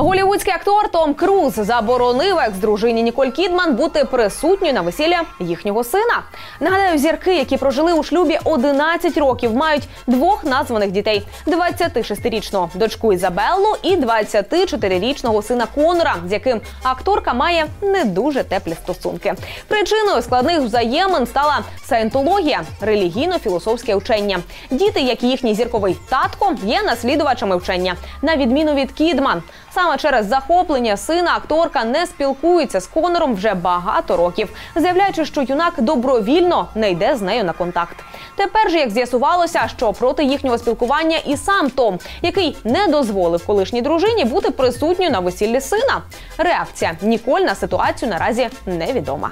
Голівудський актор Том Круз заборонив екс-дружині Ніколь Кідман бути присутньою на весіллі їхнього сина. Нагадаю, зірки, які прожили у шлюбі 11 років, мають двох названих дітей: 26-річну дочку Ізабеллу і 24-річного сина Конора, з яким акторка має не дуже теплі стосунки. Причиною складних взаємин стала саєнтологія релігійно-філософське учення. Діти, як і їхній зірковий татко, є наслідувачами вчення, на відміну від Кідман. Саме через захоплення сина акторка не спілкується з Конором вже багато років, заявляючи, що юнак добровільно не йде з нею на контакт. Тепер же, як з'ясувалося, що проти їхнього спілкування і сам Том, який не дозволив колишній дружині бути присутньою на весіллі сина. Реакція Ніколь на ситуацію наразі невідома.